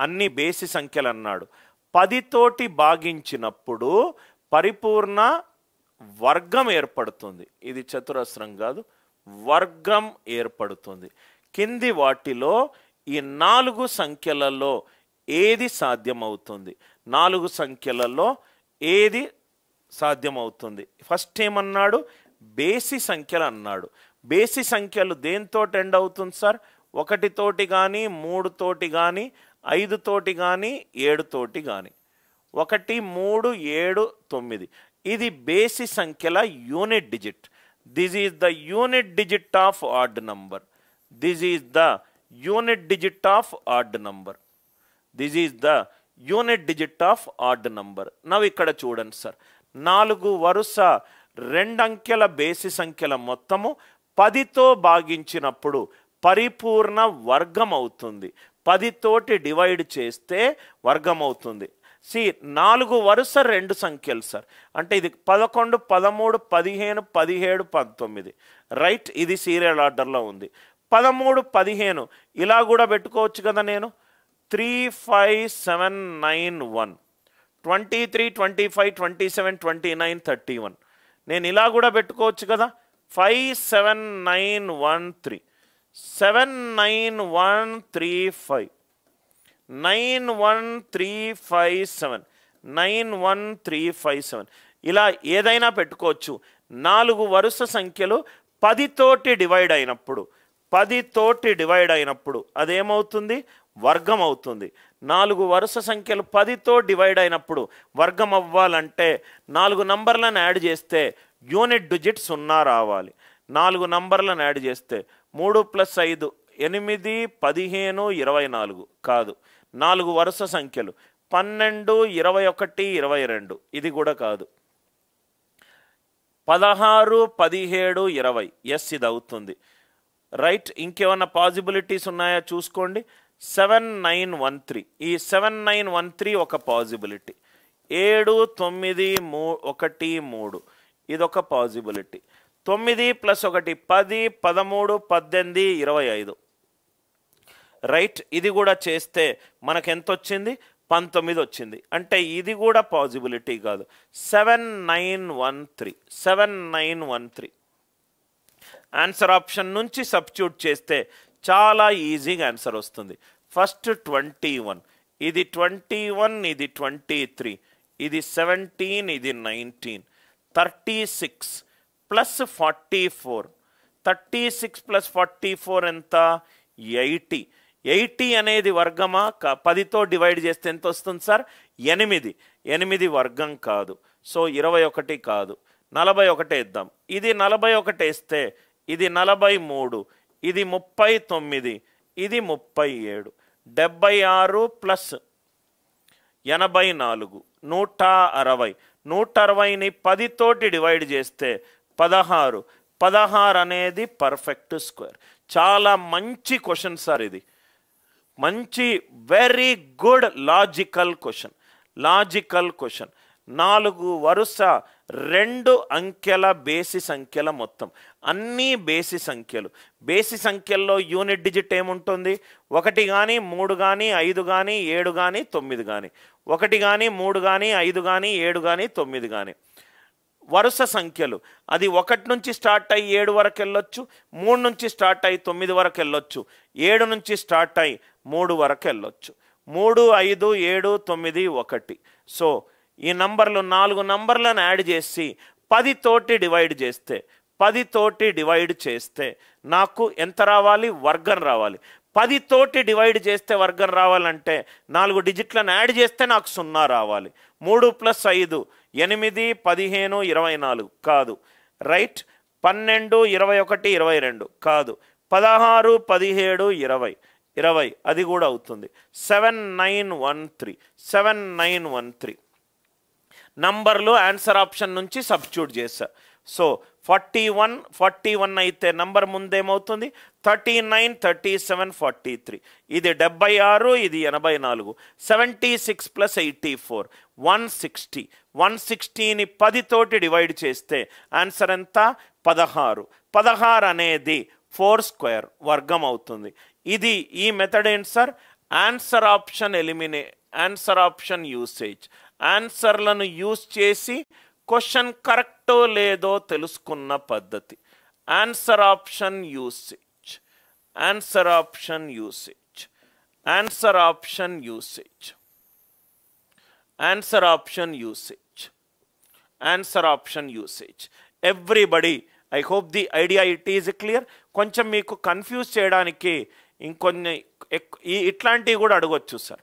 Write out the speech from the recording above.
అన్ని బేసి సంఖ్యలు అన్నాడు పదితోటి భాగించినప్పుడు పరిపూర్ణ వర్గం ఏర్పడుతుంది. ఇది చతురస్రం కాదు వర్గం ఏర్పడుతుంది. కింది వాటిలో ఈ నాలుగు సంఖ్యలలో ఏది సాధ్యమవుతుంది? నాలుగు సంఖ్యలలో ఏది సాధ్యమవుతుంది? ఫస్ట్ ఏమన్నాడు? బేసి సంఖ్యలు అన్నాడు బేసి సంఖ్యలు దేంతో ఎండ్ అవుతుంది సార్? ఒకటితోటి కానీ మూడుతోటి కానీ ఐదుతోటి కానీ ఏడుతోటి కానీ ఒకటి మూడు ఏడు తొమ్మిది. ఇది బేసి సంఖ్యల unit digit. This is the unit digit of odd number. This is the unit digit of odd number. This is the unit digit of odd number. నవ్వు ఇక్కడ చూడండి సార్ నాలుగు వరుస రెండంకెల బేసి సంఖ్యల మొత్తము పదితో భాగించినప్పుడు పరిపూర్ణ వర్గం అవుతుంది పదితోటి డివైడ్ చేస్తే వర్గం అవుతుంది సి నాలుగు వరుస రెండు సంఖ్యలు సార్. అంటే ఇది పదకొండు పదమూడు పదిహేను పదిహేడు పంతొమ్మిది. రైట్ ఇది సీరియల్ ఆర్డర్లో ఉంది. పదమూడు పదిహేను ఇలా కూడా పెట్టుకోవచ్చు కదా నేను. Three five seven nine one. Twenty three twenty five twenty seven twenty nine thirty one. నేను ఇలా కూడా పెట్టుకోవచ్చు కదా. Five seven nine one three. Seven nine one three five nine one three five seven nine one three five seven ఇలా ఏదైనా పెట్టుకోవచ్చు. నాలుగు వరుస సంఖ్యలు పదితోటి డివైడ్ అయినప్పుడు. పదితోటి డివైడ్ అయినప్పుడు అదేమవుతుంది? వర్గం అవుతుంది నాలుగు వరుస సంఖ్యలు పదితో డివైడ్ అయినప్పుడు వర్గం అవ్వాలంటే నాలుగు నంబర్లను యాడ్ చేస్తే యూనిట్ డిజిట్ సున్నా రావాలి. నాలుగు నంబర్లను యాడ్ చేస్తే మూడు ప్లస్ ఐదు ఎనిమిది పదిహేను ఇరవై నాలుగు. కాదు నాలుగు వరుస సంఖ్యలు. పన్నెండు ఇరవై ఒకటి ఇరవై రెండు. ఇది కూడా కాదు. పదహారు పదిహేడు ఇరవై. ఎస్ ఇది అవుతుంది. రైట్ ఇంకేమన్నా పాసిబిలిటీస్ ఉన్నాయా చూసుకోండి. సెవెన్ నైన్ వన్ త్రీ ఈ సెవెన్ నైన్ వన్ త్రీ ఒక పాసిబిలిటీ ఏడు తొమ్మిది మూ ఒకటి మూడు. ఇదొక పాసిబిలిటీ తొమ్మిది ప్లస్ ఒకటి పది పదమూడు పద్దెనిమిది ఇరవై ఐదు. రైట్ ఇది కూడా చేస్తే మనకు ఎంత వచ్చింది? పంతొమ్మిది వచ్చింది. అంటే ఇది కూడా పాజిబిలిటీ కాదు. Seven nine one three seven nine one three answer option నుంచి సబ్స్టిట్యూట్ చేస్తే చాలా ఈజీగా ఆన్సర్ వస్తుంది. ఫస్ట్ ట్వంటీ వన్ ఇది ట్వంటీ వన్ ఇది ట్వంటీ త్రీ ఇది సెవెంటీన్ ఇది nineteen thirty six plus forty four thirty six plus forty four ఎంత? ఎయిటీ ఎయిటీ అనేది వర్గమా? క- పదితో డివైడ్ చేస్తే ఎంత వస్తుంది సార్? ఎనిమిది. ఎనిమిది వర్గం కాదు. సో ఇరవై ఒకటి కాదు. నలభై ఒకటి వేద్దాం. ఇది నలభై ఒకటి వేస్తే ఇది నలభై మూడు. ఇది ముప్పై తొమ్మిది. ఇది ముప్పై ఏడు. డెబ్బై ఆరు ప్లస్ ఎనభై నాలుగు. నూట అరవై. నూట అరవైని పదితోటి డివైడ్ చేస్తే పదహారు. పదహారు అనేది పర్ఫెక్ట్ స్క్వేర్ చాలా మంచి క్వశ్చన్ సార్ ఇది. మంచి very good logical question logical question నాలుగు వరుస రెండు అంకెల బేసి సంఖ్యల మొత్తం. అన్నీ బేసి సంఖ్యలు. బేసి సంఖ్యల్లో యూనిట్ డిజిట్ ఏముంటుంది? ఒకటి కానీ మూడు కానీ ఐదు కానీ ఏడు కానీ తొమ్మిది కానీ ఒకటి కానీ మూడు కానీ ఐదు కానీ ఏడు కానీ తొమ్మిది కానీ వరుస సంఖ్యలు. అది ఒకటి నుంచి స్టార్ట్ అయ్యి ఏడు వరకు వెళ్ళొచ్చు మూడు నుంచి స్టార్ట్ అయ్యి తొమ్మిది వరకు వెళ్ళొచ్చు ఏడు నుంచి స్టార్ట్ అయ్యి మూడు వరకు వెళ్ళొచ్చు. మూడు ఐదు ఏడు తొమ్మిది ఒకటి. సో ఈ నంబర్లు నాలుగు నంబర్లను యాడ్ చేసి పది తోటి డివైడ్ చేస్తే పది తోటి డివైడ్ చేస్తే నాకు ఎంత రావాలి? వర్గం రావాలి. పది తోటి డివైడ్ చేస్తే వర్గం రావాలంటే నాలుగు డిజిట్లను యాడ్ చేస్తే నాకు సున్నా రావాలి. మూడు ప్లస్ ఐదు ఎనిమిది పదిహేను ఇరవై నాలుగు. కాదు. రైట్. పన్నెండు ఇరవై ఒకటి ఇరవై రెండు. కాదు. పదహారు పదిహేడు ఇరవై. ఇరవై. అది కూడా అవుతుంది. Seven nine one three. Seven nine one three. నంబర్లు ఆన్సర్ ఆప్షన్ నుంచి సబ్స్టిట్యూట్ చేశా. So forty one forty one అయితే number ముందేమవుతుంది? Thirty nine thirty seven forty three. ఇది డెబ్బై ఆరు ఇది ఎనభై నాలుగు. Seventy six plus eighty four. One sixty. One సిక్స్టీని పదితోటి డివైడ్ చేస్తే ఆన్సర్ ఎంత? పదహారు. పదహారు అనేది ఫోర్ స్క్వేర్ వర్గం అవుతుంది. ఇది ఈ మెథడ్ ఏంటి sir? Answer option eliminate answer option usage. ఆన్సర్లను use చేసి క్వశ్చన్ కరెక్టో లేదో తెలుసుకున్న పద్ధతి. Answer option usage answer option usage answer option usage answer option usage answer option usage everybody I hope the idea it is clear కొంచెం మీకు confuse చేయడానికి ఇంకొన్ని ఎక్- ఈ ఇట్లాంటివి కూడా అడగొచ్చు సార్